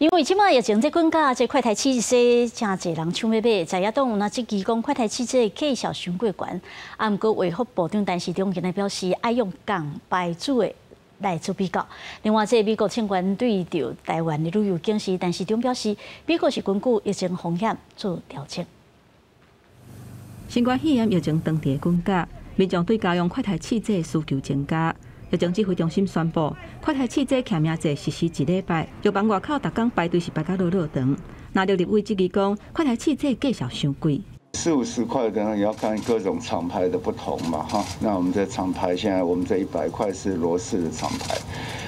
因为即卖疫情在滚价，这快台汽车真侪人抢要买，在野党那即期讲快台汽车介绍上过悬，啊，毋过维护部长陈时中今日表示爱用港牌子的来做比较。另外，这美国清官对着台湾的旅游警示，陈时中表示，美国是根据疫情风险做调整。新冠肺炎疫情当地滚价，民众对家用快台汽车需求增加。疫情指挥中心宣布，快台汽车徛名制实施一礼拜，药房外口逐工排队是排到落落长。那六立委质疑讲，快台汽车介绍伤贵，四五十块可能也要看各种厂牌的不同嘛，哈。那我们这厂牌现在我们这一百块是罗氏的厂牌，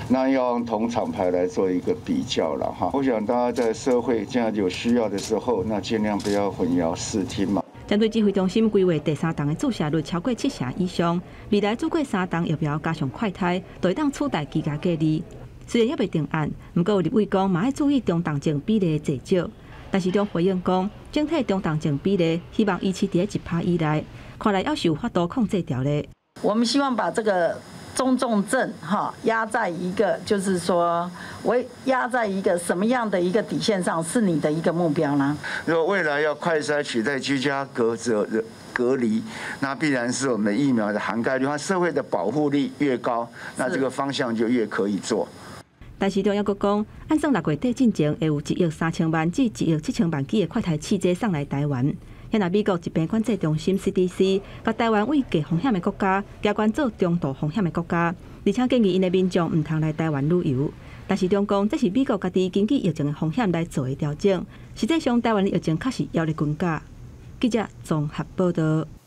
那要用同厂牌来做一个比较了哈。我想大家在社会这样有需要的时候，那尽量不要混淆视听嘛。针对指挥中心规划第三档的注射率超过七成以上，未来做过三档要不要加上快胎，就会当取代居家隔离。虽然还未定案，不过有立委讲嘛要注意中档症比例的减少。但是中回应讲，整体中档症比例希望维持在一趴以内，看来要是有法度控制掉咧。我们希望把这个。中重症哈压在一个，就是说，我压在一个什么样的一个底线上，是你的一个目标呢？如果未来要快筛取代居家隔责隔离，那必然是我们的疫苗的涵盖率和社会的保护力越高，那这个方向就越可以做。但是中央国讲，按上六月底进前会有一亿三千万至一亿七千万剂的快台汽车上来台湾。现在美国疾病管制中心 CDC 把台湾为低风险的国家加关做中度风险的国家，而且建议因的民众唔通来台湾旅游。但是中共这是美国家己经济疫情的风险来做的调整，实际上台湾的疫情确实要力增加。记者综合报道。